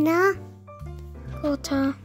お。うちゃん。